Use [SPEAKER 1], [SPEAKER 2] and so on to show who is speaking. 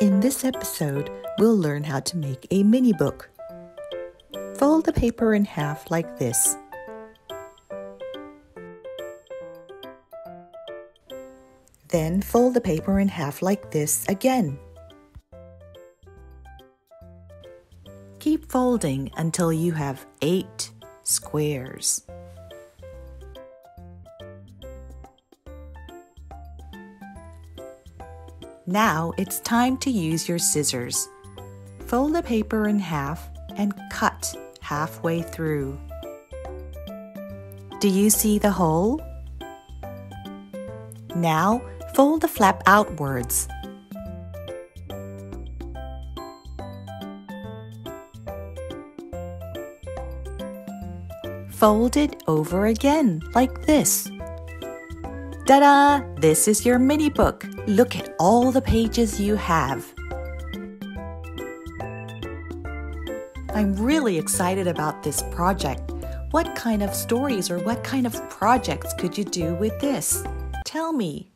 [SPEAKER 1] In this episode, we'll learn how to make a mini book. Fold the paper in half like this. Then fold the paper in half like this again. Keep folding until you have eight squares. Now it's time to use your scissors. Fold the paper in half and cut halfway through. Do you see the hole? Now fold the flap outwards. Fold it over again like this. Ta-da! This is your mini book. Look at all the pages you have. I'm really excited about this project. What kind of stories or what kind of projects could you do with this? Tell me.